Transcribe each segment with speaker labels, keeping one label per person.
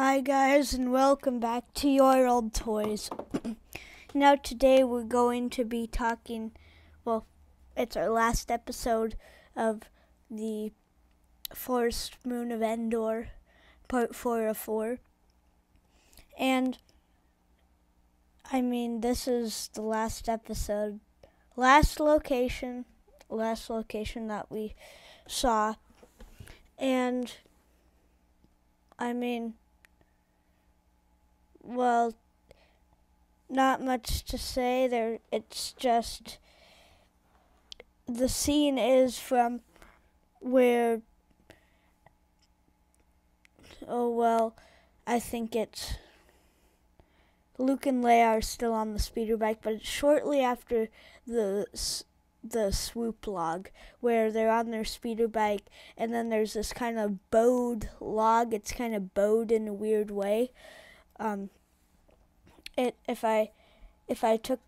Speaker 1: Hi, guys, and welcome back to Your Old Toys. now, today we're going to be talking. Well, it's our last episode of the Forest Moon of Endor, part four of four. And, I mean, this is the last episode, last location, last location that we saw. And, I mean, well, not much to say. There, it's just the scene is from where. Oh well, I think it's Luke and Leia are still on the speeder bike, but it's shortly after the the swoop log where they're on their speeder bike, and then there's this kind of bowed log. It's kind of bowed in a weird way. Um, it if I if I took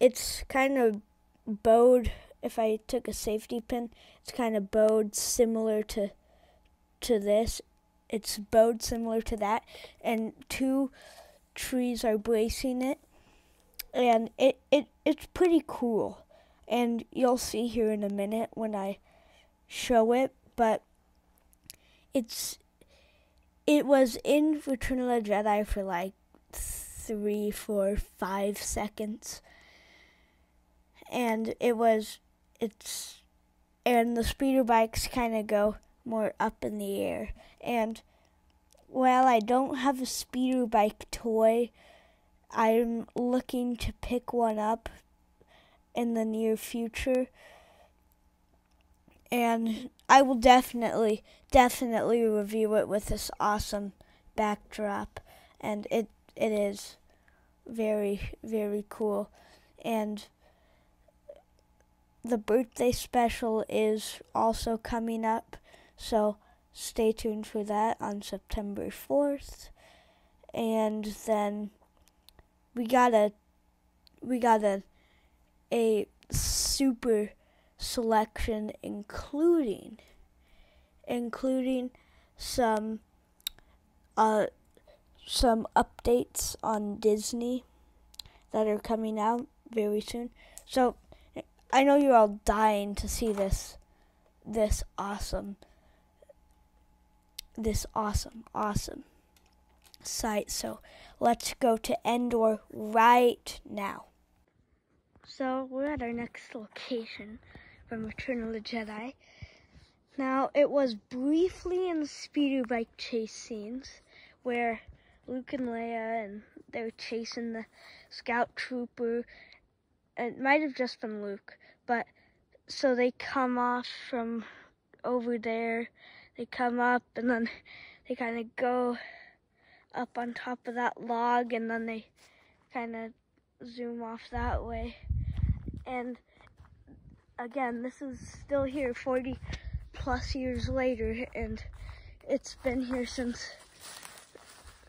Speaker 1: it's kind of bowed if I took a safety pin it's kind of bowed similar to to this. It's bowed similar to that and two trees are bracing it and it, it it's pretty cool. And you'll see here in a minute when I show it but it's it was in Return of the Jedi for like three, four, five seconds. And it was, it's, and the speeder bikes kind of go more up in the air. And while I don't have a speeder bike toy, I'm looking to pick one up in the near future. And I will definitely, definitely review it with this awesome backdrop. And it it is very, very cool. And the birthday special is also coming up, so stay tuned for that on September 4th. And then we got a we got a a super selection including including some uh some updates on Disney that are coming out very soon. So I know you're all dying to see this this awesome this awesome awesome site. So let's go to Endor right now. So we're at our next location from Return of the Jedi. Now it was briefly in the speeder bike chase scenes where Luke and Leia, and they were chasing the scout trooper. It might have just been Luke, but so they come off from over there. They come up, and then they kind of go up on top of that log, and then they kind of zoom off that way. And again, this is still here 40 plus years later, and it's been here since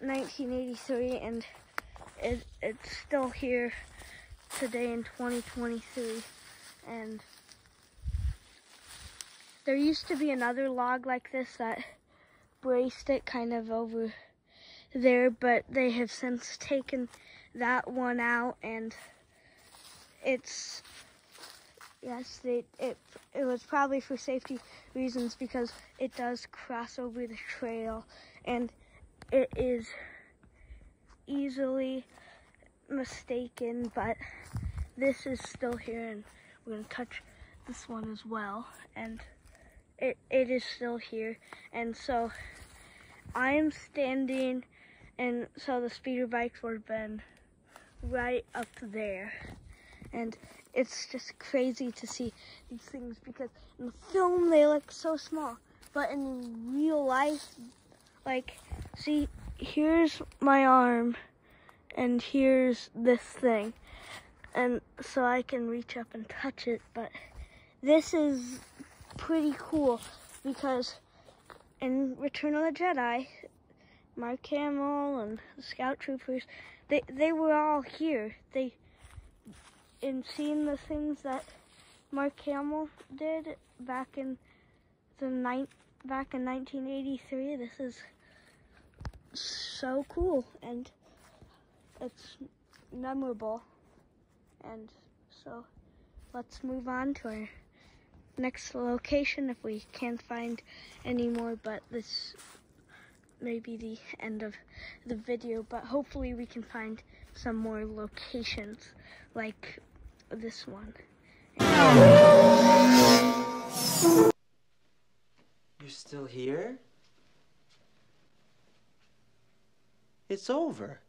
Speaker 1: 1983 and it, it's still here today in 2023 and there used to be another log like this that braced it kind of over there but they have since taken that one out and it's yes they it it was probably for safety reasons because it does cross over the trail and it is easily mistaken, but this is still here and we're gonna touch this one as well. And it, it is still here. And so I am standing and so the speeder bikes were been right up there. And it's just crazy to see these things because in the film they look so small, but in real life like, see, here's my arm, and here's this thing. And so I can reach up and touch it, but this is pretty cool because in Return of the Jedi, Mark Hamill and the Scout Troopers, they they were all here. They in seeing the things that Mark Hamill did back in the night back in 1983. This is so cool and it's memorable. And so let's move on to our next location if we can't find any more, but this may be the end of the video, but hopefully we can find some more locations like this one.
Speaker 2: Still here? It's over.